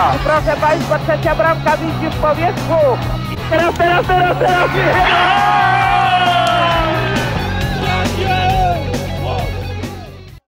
I proszę Państwa, trzecia bramka widzi w powietrzu. Teraz, teraz, teraz, teraz!